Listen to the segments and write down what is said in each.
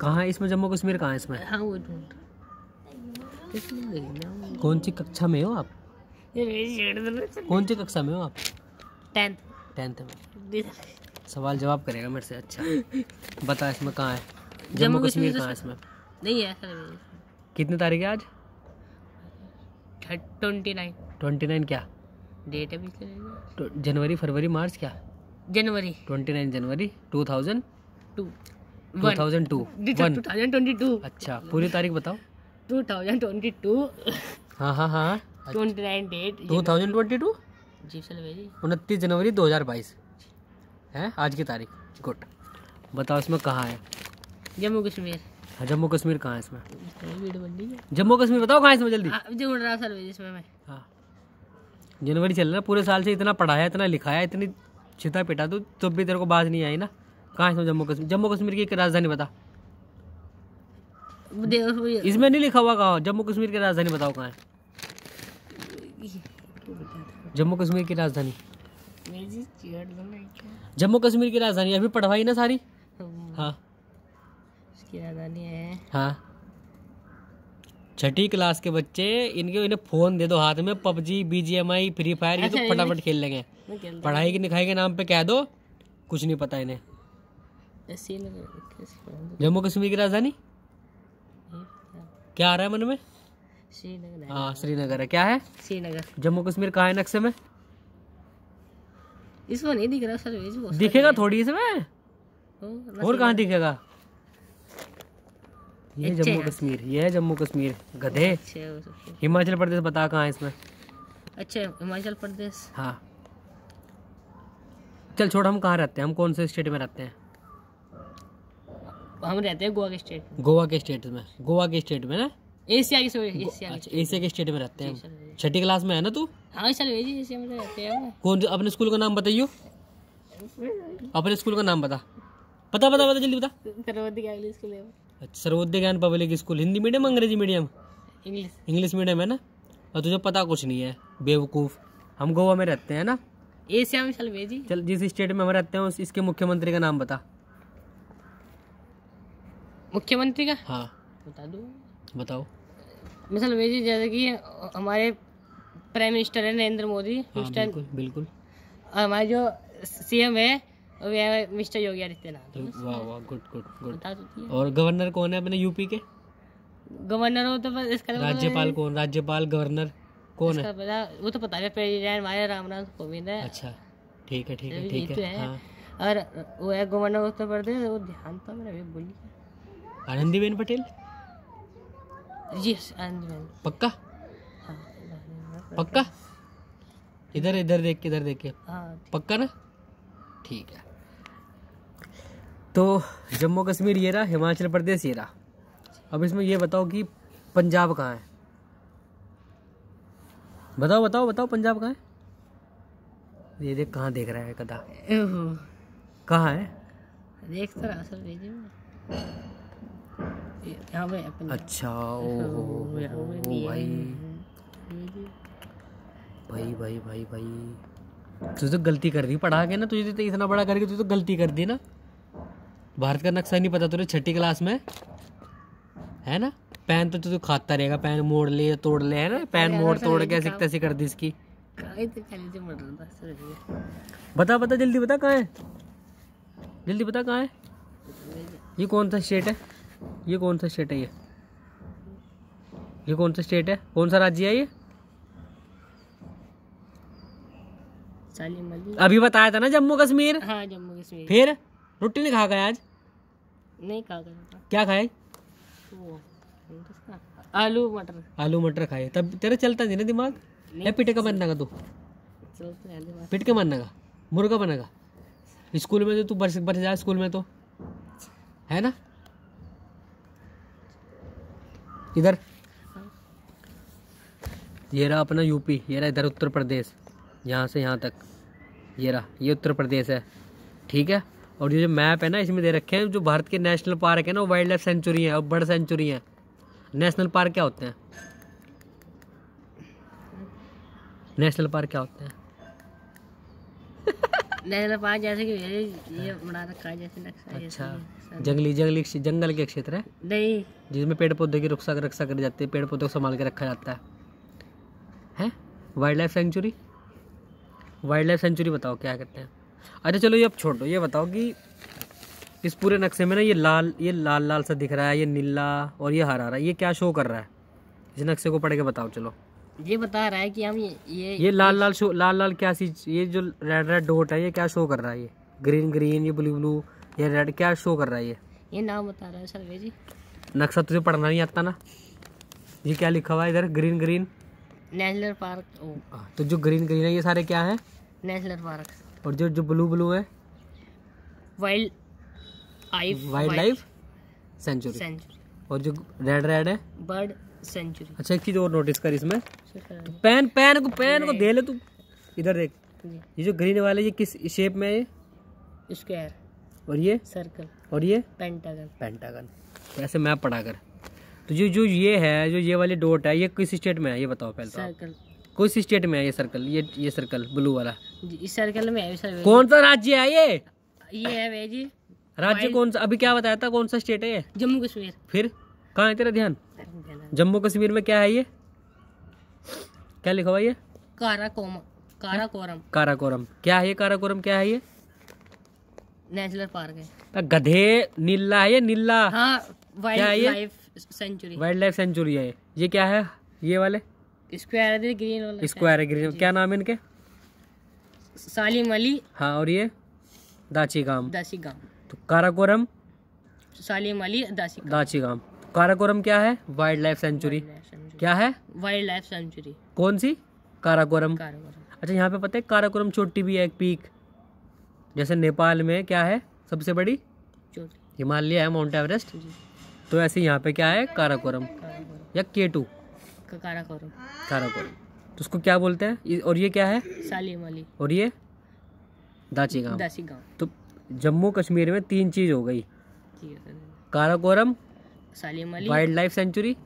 कहाँ है इसमें जम्मू कश्मीर कहाँ है इसमें? हाँ वो ढूंढ कौन सी कक्षा में हो आप? तो कौन सी कक्षा में हो आप? टेंथ। टेंथ में। सवाल जवाब करेगा मेरे से अच्छा। बता इसमें कहाँ है? जम्मू कश्मीर कहाँ है इसमें? नहीं है। कितनी तारीख है आज? Twenty nine. ट्वेंटी नाइन क्या? डेट है। तो जनवरी फरवरी मार्च क्या? जनवरी। ट्वेंटी नाइन जनवरी two thousand two two thousand two two thousand twenty two अच्छा पूरी तारीख बताओ। टू थाउज़ेंड ट्वेंटी टू हाँ हाँ हाँ। Twenty nine date two thousand twenty two जी सर भेजी उनतीस जनवरी दो हज़ार बाईस। है आज की तारीख। गुड बताओ इसमें कहाँ है? जम्मू कश्मीर। हाँ, जम्मू कश्मीर कहाँ है इसमें? जम्मू कश्मीर बताओ कहाँ इसमें जल्दी? हाँ, सर इसमें मैं। हाँ। जनवरी चल रहा है पूरे साल से इतना पढ़ाया इतना लिखाया इतनी चिता पिटा तू तब भी तेरे को बात नहीं आई ना? कहाँ है इसमें जम्मू कश्मीर? जम्मू कश्मीर की एक राजधानी बता। इसमें नहीं लिखा हुआ कहा जम्मू कश्मीर की राजधानी बताओ कहाँ है। जम्मू कश्मीर की राजधानी। है? जम्मू कश्मीर की राजधानी। अभी पढ़वाई ना सारी? हाँ। उसकी राजधानी है। हाँ। छठी क्लास के बच्चे इनके इन्हें फ़ोन दे दो हाथ में पबजी बीजीएमआई फ्री फायर ये तो अच्छा, फटाफट खेल लेंगे पढ़ाई की लिखाई के नाम पे कह दो कुछ नहीं पता इन्हें? जम्मू कश्मीर की राजधानी? क्या? आ रहा है मन में? श्रीनगर है। हाँ श्रीनगर है। क्या है? श्रीनगर। जम्मू कश्मीर कहाँ है नक्शे में? इसमें नहीं दिख रहा सर दिखेगा थोड़ी इसमें? और कहाँ दिखेगा? ये अच्छा जम्मू कश्मीर ये है जम्मू कश्मीर गधे। अच्छा। हिमाचल प्रदेश बता कहाँ है इसमें? अच्छा हिमाचल प्रदेश। हाँ। चल छोड़ हम कहाँ रहते हैं? हम कौन से स्टेट में रहते हैं? हम रहते हैं गोवा के स्टेट में। गोवा के स्टेट में। गोवा के स्टेट में ना? एशिया की सॉरी एशिया अच्छा एशिया के स्टेट में रहते हैं। छठी क्लास में है ना तू? हाँ सर भेजी एशिया में रहते हैं कौन अपने स्कूल का नाम बताइयो। अपने स्कूल का नाम बता। पता बता बता जल्दी बता। अच्छा Sarvodaya Gyan public school Hindi medium अंग्रेज़ी मीडियम इंग्लिश इंग्लिश मीडियम है ना? और तुझे पता कुछ नहीं है बेवकूफ़। हम गोवा में रहते हैं ना? एशिया में चल भेजी चल जिस स्टेट में हम रहते हैं उस इसके मुख्यमंत्री का नाम बता। मुख्यमंत्री का? हाँ। बता दो? बताओ। मिसल भेजी जैसे कि हमारे प्राइम मिनिस्टर है नरेंद्र मोदी हाँ बिल्कुल बिल्कुल। हमारे जो सीएम है मिस्टर योगी आदित्यनाथ। वाह वाह गुड गुड गुड और गवर्नर कौन है अपने यूपी के? गवर्नर हो तो इसका तो राज्यपाल कौन? राज्यपाल गवर्नर कौन है? वो तो पता है प्रेसिडेंट हमारे रामनाथ कोविंद है। अच्छा ठीक है ठीक है ठीक तो है है। और वो है गवर्नर उत्तर प्रदेश वो ध्यान तो मेरा अभी भूल गया। आनंदीबेन पटेल? जी आनंद मैम पक्का? हाँ पक्का? इधर इधर देख के इधर देख के। हाँ पक्का ना? ठीक है। तो जम्मू कश्मीर ये रहा हिमाचल प्रदेश ये रहा। अब इसमें ये बताओ कि पंजाब कहाँ है? बताओ बताओ बताओ पंजाब कहाँ है? ये देख कहाँ देख रहा है कदा कहाँ है? देख तो रहा सर यहाँ पे अच्छा ओ भी है। भाई। भाई भाई भाई भाई। तू तो गलती कर दी पढ़ा के ना तुझे तो इतना बड़ा करके तू तो गलती कर दी ना। भारत का नक्शा नहीं पता तुझे छठी क्लास में? है ना? पैन तो तू खाता रहेगा पैन मोड़ ले तोड़ ले है ना? पैन मोड़ तोड़ के ऐसे तैसे कर दी इसकी। बता बता जल्दी बता कहाँ है? जल्दी बता कहाँ है? ये कौन सा स्टेट है? ये कौन सा स्टेट है ये? ये कौन सा स्टेट है? कौन सा राज्य है ये? अभी बताया था ना जम्मू कश्मीर? हाँ जम्मू कश्मीर। फिर? रोटी नहीं खा गया आज? नहीं खा क्या खाए? आलू मटर। आलू मटर खाए। तब तेरा चलता नहीं ना दिमाग? है पिटे का बनना का तू। पिट के बनना का? मुर्गा बनेगा स्कूल में तो तू बच बच जा स्कूल में तो। है ना? इधर। ये रहा अपना यूपी। ये रहा इधर उत्तर प्रदेश। यहाँ से यहाँ तक। ये रहा। ये उत्तर प्रदेश है। ठीक है? और ये जो मैप है ना इसमें दे रखे हैं जो भारत के नेशनल पार्क है ना वो वाइल्ड लाइफ सेंचुरी है और बर्ड सेंचुरी है। नेशनल पार्क क्या होते हैं? नेशनल पार्क क्या होते हैं? नेशनल पार्क जैसे कि ये ये बना रखा है जैसे नक्शा अच्छा। जंगली जंगली जंगल के क्षेत्र है? नहीं। जिसमें पेड़ पौधे की रक्षा रक्षा करी जाती है पेड़ पौधों को संभाल के रखा जाता है। हैं? Wildlife sanctuary? Wild life sanctuary बताओ क्या कहते हैं? अच्छा चलो ये अब छोड़ दो। ये बताओ कि इस पूरे नक्शे में ना ये लाल ये लाल लाल सा दिख रहा है ये नीला और ये हरा हरा। ये क्या शो कर रहा है? इस नक्शे को पढ़ के बताओ चलो। ये बता रहा है कि हम ये ये, ये लाल लाल शो लाल लाल क्या सी ये जो रेड रेड डॉट है ये क्या शो कर रहा है ये? ग्रीन ग्रीन ये ब्लू ब्लू ये रेड क्या शो कर रहा है ये? ये नाम बता रहा है सर्वे जी। नक्शा तुझे पढ़ना नहीं आता ना? ये क्या लिखा हुआ है इधर? ग्रीन ग्रीन नेशनल पार्क तो जो ग्रीन ग्रीन है ये सारे क्या है? नेशनल पार्क और जो जो ब्लू ब्लू है? वाइल्ड वाइल्ड लाइफ सेंचुरी और जो रेड रेड है? बर्ड सेंचुरी अच्छा एक चीज़ और नोटिस कर इसमें। तो पेन पेन को पेन को दे ले तू। इधर देख। ये जो ग्रीन वाले ये किस शेप में है स्क्वायर और ये? सर्कल और ये? पेंटागन पेंटागन तो ऐसे मैप पढ़ा कर तो जो जो ये है जो ये वाली डॉट है ये किस स्टेट में है? ये बताओ पहले तो सर्कल कौन सी स्टेट में है ये सर्कल ये ये सर्कल ब्लू वाला। इस सर्कल में है सर्वे कौन सा राज्य है ये? ये है वे जी। राज्य कौन सा? अभी क्या बताया था? कौन सा स्टेट है ये? जम्मू कश्मीर। फिर? कहाँ है तेरा ध्यान? जम्मू कश्मीर में क्या है ये? क्या लिखा हुआ ये? काराकोम काराकोरम। काराकोरम। क्या है ये? काराकोरम क्या है ये? नेशनल पार्क है। गधे नीला है ये? नीला। हाँ wild life sanctuary wild life sanctuary है। ये क्या है? ये वाले? स्क्वायर है ग्रीन वाला स्क्वायर है। ग्रीन क्या नाम है इनके? सालिम अली। हाँ और ये? दाची गाँव दासी गाँव तो काराकोरम? सालिम अली दासी दाची गाँव काराकोरम क्या है? वाइल्ड लाइफ सेंचुरी क्या है? वाइल्ड लाइफ सेंचुरी कौन सी? काराकोरम। अच्छा यहाँ पे पता है काराकोरम चोटी भी है एक पीक। जैसे नेपाल में क्या है सबसे बड़ी? हिमालय है माउंट एवरेस्ट तो ऐसे यहाँ पे क्या है? काराकोरम। या केटू। का- काराकोरम काराकोरम तो उसको क्या बोलते हैं? और ये क्या है? सालिम अली। और ये? दाची गाँव। दासी गाँव। तो जम्मू कश्मीर में तीन चीज़ हो गई। काराकोरम सालिम अली। Wildlife sanctuary.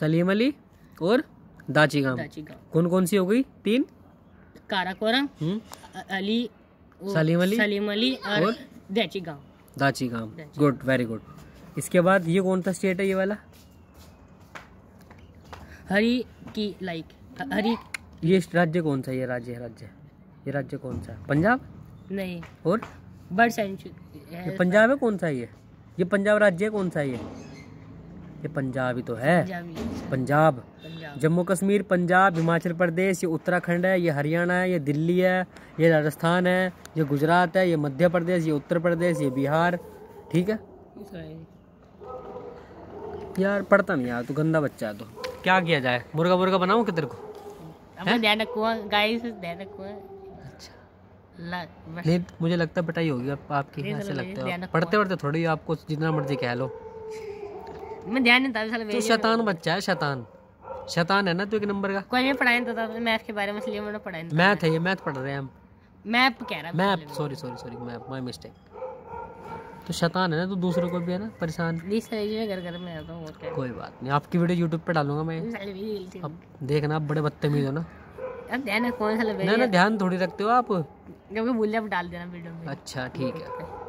सलीम अली और दाची गाँव। दाची कौन कौन सी हो गई? तीन? काराकोरम हम्म। अली सलीम अली? सलीम अली और? दाची गाँव। दाची गाँव। दाची। गुड वेरी गुड इसके बाद ये कौन सा स्टेट है ये वाला? हरी की लाइक हरी ये राज्य कौन सा ये राज्य है राज्य ये राज्य कौन सा है? पंजाब? नहीं। और? बर्ड सेंचुरी पंजाब है कौन सा ये? ये पंजाब राज्य है कौन सा ये? ये पंजाब ही तो है। पंजाब पंजाब। जम्मू कश्मीर पंजाब हिमाचल प्रदेश ये उत्तराखंड है ये हरियाणा है ये दिल्ली है ये राजस्थान है ये गुजरात है ये मध्य प्रदेश ये उत्तर प्रदेश ये बिहार। ठीक है? यार पढ़ता नहीं यार तू गंदा बच्चा है तो। क्या किया जाए? मुर्गा मुर्गा बनाऊँ कि तेरे को? अच्छा। नहीं मुझे लगता है पिटाई होगी आप, आपकी ऐसे लगता है। पढ़ते पढ़ते थोड़ी आपको जितना मर्ज़ी कह लो। मैं ध्यान नहीं था तू शैतान बच्चा है शैतान। शैतान है ना तू एक नंबर का? कोई नहीं पढ़ाया तो था मैथ के बारे में इसलिए मैंने पढ़ाया नहीं मैथ है ये मैथ पढ़ रहे हैं हम। मैप कह रहा map sorry sorry sorry map my mistake तो शैतान है ना तो दूसरों को भी है ना परेशान। घर घर में आता हूँ कोई बात नहीं आपकी वीडियो यूट्यूब पे डालूँगा मैं। अब देखना आप बड़े बदतमीज हो ना। अब ध्यान कौन सा ना ना ध्यान थोड़ी रखते हो आप। क्योंकि भूल जाए डाल देना वीडियो में। अच्छा ठीक है।